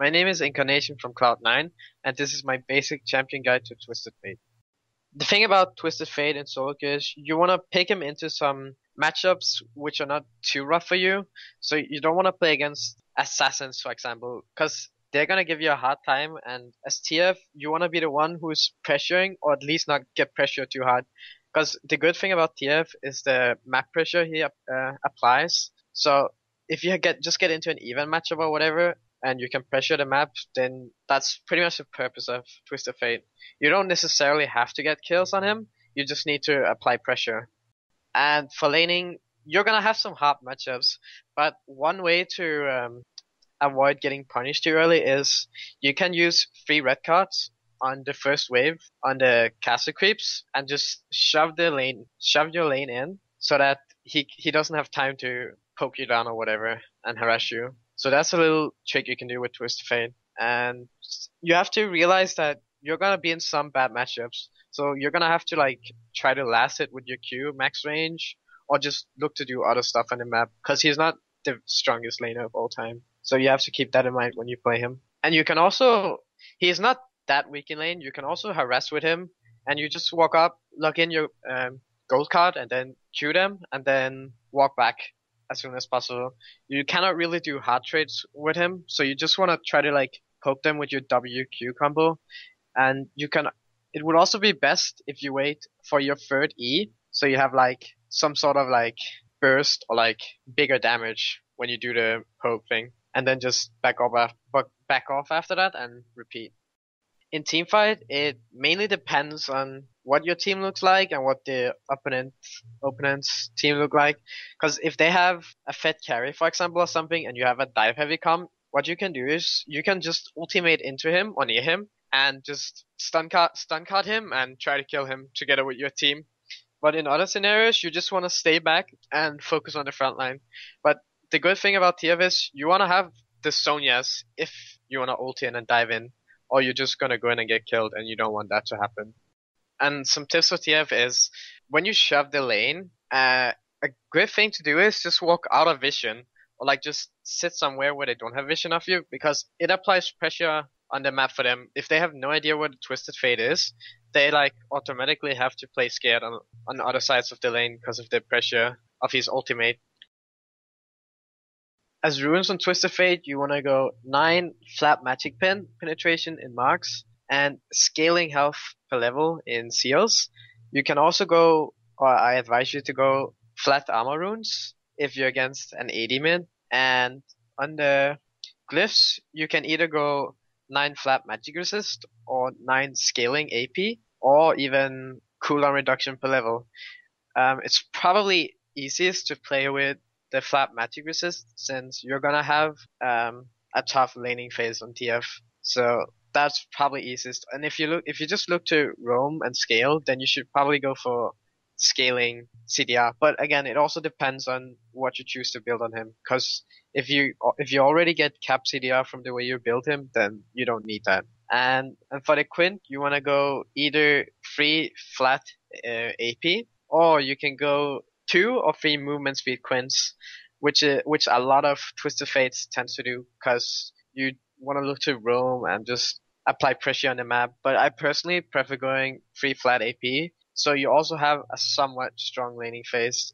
My name is Incarnati0n from Cloud9, and this is my basic champion guide to Twisted Fate. The thing about Twisted Fate and Solo is you want to pick him into some matchups which are not too rough for you. So you don't want to play against assassins, for example, because they're gonna give you a hard time. And as TF, you want to be the one who's pressuring, or at least not get pressure too hard. Because the good thing about TF is the map pressure he uh, applies. So if you get just get into an even matchup or whatever, and you can pressure the map, then that's pretty much the purpose of Twisted Fate. You don't necessarily have to get kills on him. You just need to apply pressure. And for laning, you're gonna have some hard matchups, but one way to um, avoid getting punished too early is you can use three red cards on the first wave on the caster creeps and just shove the lane, shove your lane in so that he he doesn't have time to poke you down or whatever and harass you. So that's a little trick you can do with Twist Fate. And you have to realize that you're gonna be in some bad matchups. So you're gonna have to like try to last it with your Q max range or just look to do other stuff on the map because he's not the strongest laner of all time. So you have to keep that in mind when you play him. And you can also, he is not that weak in lane. You can also harass with him and you just walk up, log in your um, gold card and then Q them and then walk back as soon as possible. You cannot really do hard trades with him, so you just want to try to like poke them with your WQ combo, and you can. It would also be best if you wait for your third E, so you have like some sort of like burst or like bigger damage when you do the poke thing, and then just back off, back off after that and repeat in team fight, it mainly depends on what your team looks like and what the opponent opponent's team look like. Because if they have a Fed carry, for example, or something, and you have a dive heavy comp, what you can do is you can just ultimate into him or near him and just stun card stun card him and try to kill him together with your team. But in other scenarios, you just want to stay back and focus on the front line. But the good thing about TF is you want to have the Zhonya's if you want to ult in and dive in or you're just gonna go in and get killed and you don't want that to happen. And some tips for TF is when you shove the lane, uh, a good thing to do is just walk out of vision or like just sit somewhere where they don't have vision of you because it applies pressure on the map for them. If they have no idea what Twisted Fate is, they like automatically have to play scared on on other sides of the lane because of the pressure of his ultimate as runes on Twisted Fate, you want to go 9 flat magic pen penetration in marks and scaling health per level in seals. You can also go, or I advise you to go flat armor runes if you're against an AD min. And the glyphs, you can either go 9 flat magic resist or 9 scaling AP or even cooldown reduction per level. Um, it's probably easiest to play with the flat magic resist since you're gonna have um, a tough laning phase on TF. So that's probably easiest. And if you look, if you just look to roam and scale, then you should probably go for scaling CDR. But again, it also depends on what you choose to build on him. Because if you if you already get cap CDR from the way you build him, then you don't need that. And and for the Quint, you want to go either free flat uh, AP, or you can go two or three movement speed quints, which is, which a lot of Twisted Fates tends to do because you want to look to roam and just apply pressure on the map. But I personally prefer going free flat AP, so you also have a somewhat strong laning phase.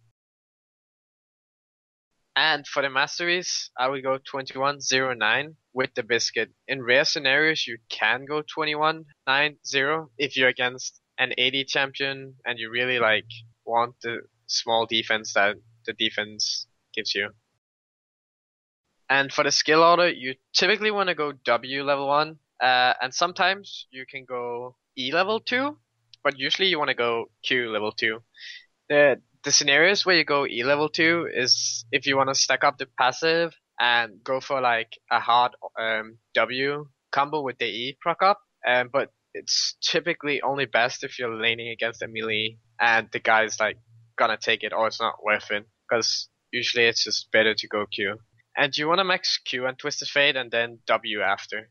And for the masteries, I would go 21-0-9 with the biscuit. In rare scenarios, you can go 21-9-0 if you're against an AD champion and you really like want the small defense that the defense gives you. And for the skill order, you typically want to go W level 1, uh, and sometimes you can go E level 2, but usually you want to go Q level 2. The, the scenarios where you go E level 2 is if you want to stack up the passive and go for like a hard um, W combo with the E proc up, um, but it's typically only best if you're laning against a melee and the guy's like gonna take it or it's not worth it because usually it's just better to go Q. And you want to max Q and Twisted Fate and then W after.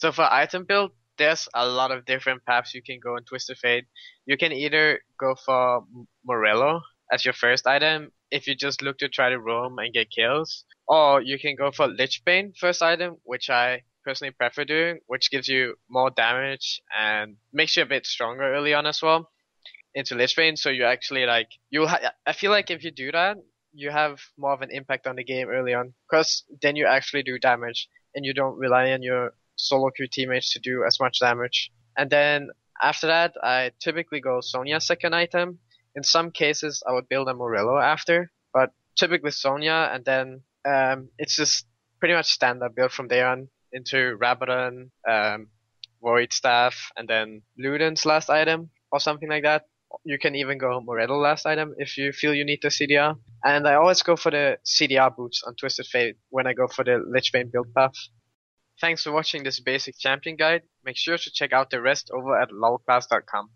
So for item build, there's a lot of different paths you can go in Twisted Fate. You can either go for Morello, as your first item if you just look to try to roam and get kills. Or you can go for Lichbane first item, which I personally prefer doing, which gives you more damage and makes you a bit stronger early on as well into Lichbane. So you actually like you. Ha- I feel like if you do that, you have more of an impact on the game early on, because then you actually do damage and you don't rely on your solo queue teammates to do as much damage. And then after that, I typically go Zhonya second item. In some cases, I would build a Morello after, but typically Zhonya, and then um, it's just pretty much standard build from there on into Rabadon, um, Void Staff, and then Luden's last item or something like that. You can even go Morello last item if you feel you need the CDR. And I always go for the CDR boots on Twisted Fate when I go for the Lichbane build path. Thanks for watching this basic champion guide. Make sure to check out the rest over at lolclass.com.